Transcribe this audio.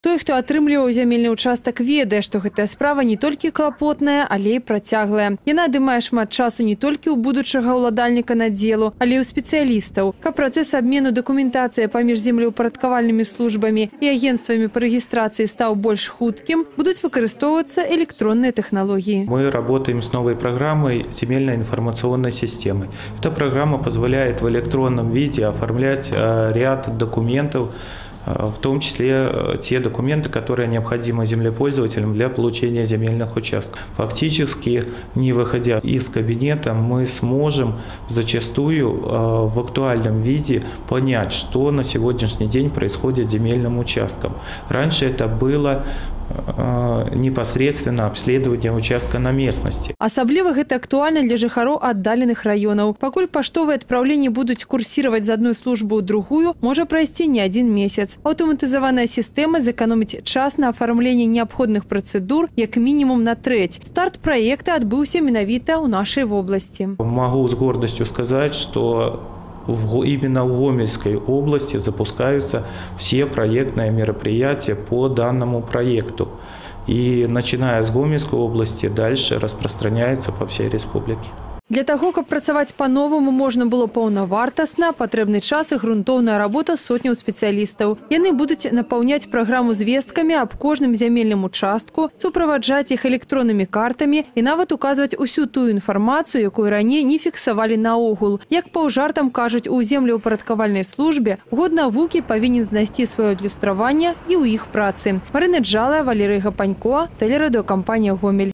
Той, хто атрымліваў зямельны ўчастак, ведае, што гэтая справа не толькі клапотная, але і працяглая. Яна адымае шмат часу не толькі ў будучага ўладальніка надзелу, але і ў спецыялістаў. Каб працэс абмену дакументацыі паміж землеўпарадкавальнымі службамі і агенствамі па рэгістрацыі стаў больш хуткім, будуць выкарыстоўвацца электронныя тэхналогіі. Мы работаем с новой программой земельной информационной системы. Эта программа позволяет в электронном виде оформлять э, ряд документов, в том числе э, те документы, которые необходимы землепользователям для получения земельных участков. Фактически, не выходя из кабинета, мы сможем зачастую э, в актуальном виде понять, что на сегодняшний день происходит с земельным участком. Раньше это было э, непосредственно обследование участка на местности. Асабліва гэта актуальна для жыхароў аддаленых раёнаў. Пакуль паштовыя адпраўленні будуць курсировать з адной службы ў другую, можа прайсці не адзін месяц. Аўтаматызаваная сістэма зэканоміць час на афармленне неабходных працэдур як мінімум на трэць. Старт праекта адбыўся менавіта ў нашай вобласці. Могу с гордостью сказать, что в, именно в Гомельской области запускаются все проектные мероприятия по данному проекту. И начиная с Гомельской области, дальше распространяется по всей республике. Для таго, каб працаваць па-новаму можна было паўнавартасна, патрэбны час і грунтоўная работа сотняў спецыялістаў. Яны будуць напаўняць праграму звесткамі аб кожным зямельным участку, суправаджаць іх электроннымі картамі і нават указваць усю тую інфармацыю, якую раней не фіксавалі наогул. Як паўжартам кажуць у землеўпарадкавальнай службе, год навукі павінен знайсці сваё адлюстраванне і ў іх працы. Марына Джалая, Валерый Гапанько, тэлерадыокампанія Гомель.